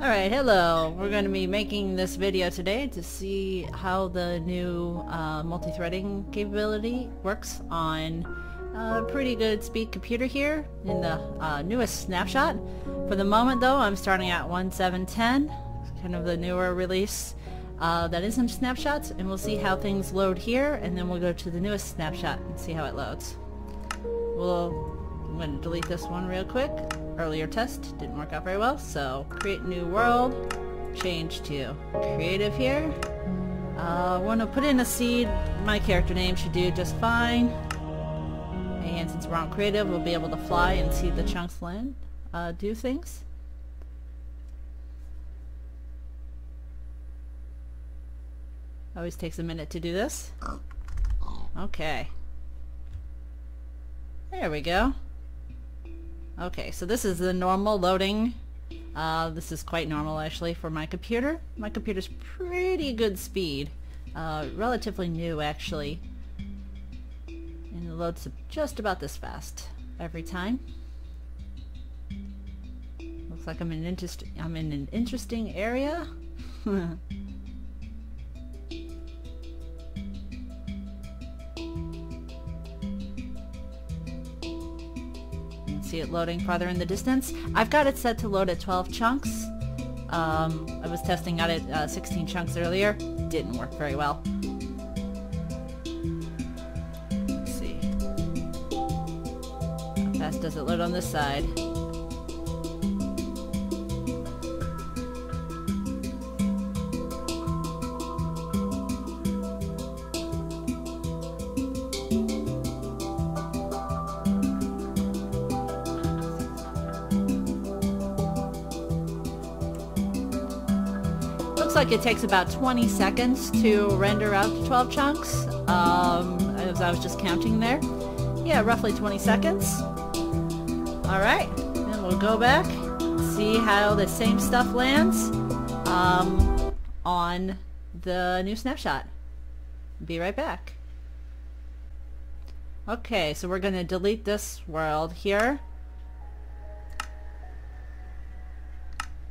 Alright, hello. We're going to be making this video today to see how the new uh, multi-threading capability works on a pretty good speed computer here in the uh, newest snapshot. For the moment though, I'm starting at 1710, kind of the newer release uh, that is in snapshots, and we'll see how things load here, and then we'll go to the newest snapshot and see how it loads. We'll, I'm going to delete this one real quick earlier test didn't work out very well, so create new world, change to creative here. Uh, want to put in a seed, my character name should do just fine. And since we're on creative, we'll be able to fly and see the chunks land, uh, do things. Always takes a minute to do this. Okay. There we go. Okay, so this is the normal loading. Uh, this is quite normal actually for my computer. My computer's pretty good speed. Uh, relatively new actually. And it loads just about this fast every time. Looks like I'm in, interest I'm in an interesting area. see it loading farther in the distance. I've got it set to load at 12 chunks. Um, I was testing out at uh, 16 chunks earlier. Didn't work very well. Let's see. How fast does it load on this side? Looks like it takes about 20 seconds to render out 12 chunks. Um, as I was just counting there. Yeah, roughly 20 seconds. Alright, and we'll go back, see how the same stuff lands um, on the new snapshot. Be right back. Okay, so we're going to delete this world here.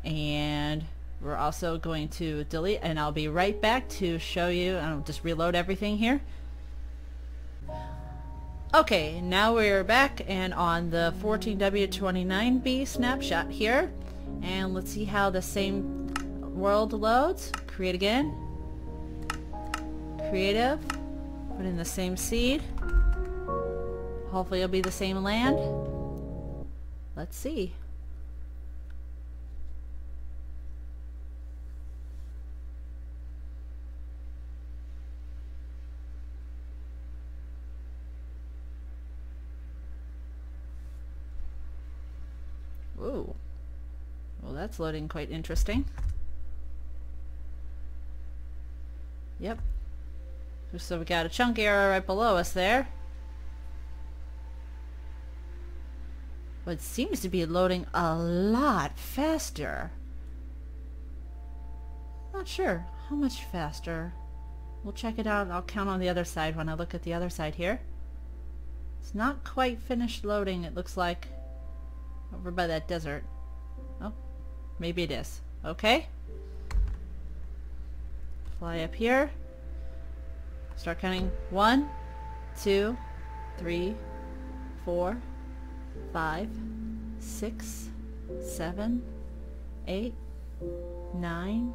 And we're also going to delete and I'll be right back to show you I'll just reload everything here. Okay now we're back and on the 14W29B snapshot here. And let's see how the same world loads. Create again. Creative. Put in the same seed. Hopefully it'll be the same land. Let's see Ooh. Well, that's loading quite interesting. Yep. So we got a chunk error right below us there. But it seems to be loading a lot faster. Not sure. How much faster? We'll check it out. I'll count on the other side when I look at the other side here. It's not quite finished loading, it looks like. Over by that desert. Oh, maybe it is. Okay. Fly up here. Start counting. One, two, three, four, five, six, seven, eight, nine,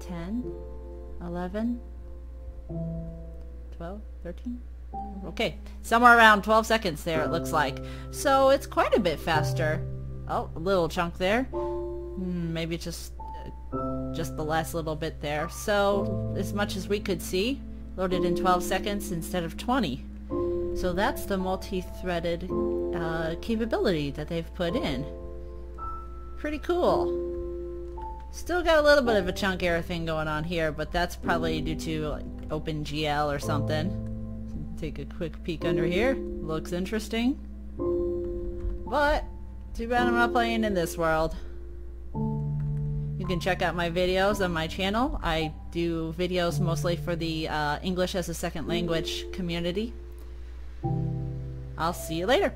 ten, eleven, twelve, thirteen. Okay, somewhere around 12 seconds there it looks like. So it's quite a bit faster. Oh, a little chunk there. Hmm, maybe just uh, just the last little bit there. So as much as we could see, loaded in 12 seconds instead of 20. So that's the multi-threaded uh, capability that they've put in. Pretty cool. Still got a little bit of a chunk error thing going on here, but that's probably due to like OpenGL or something take a quick peek under here. Looks interesting. But, too bad I'm not playing in this world. You can check out my videos on my channel. I do videos mostly for the uh, English as a second language community. I'll see you later.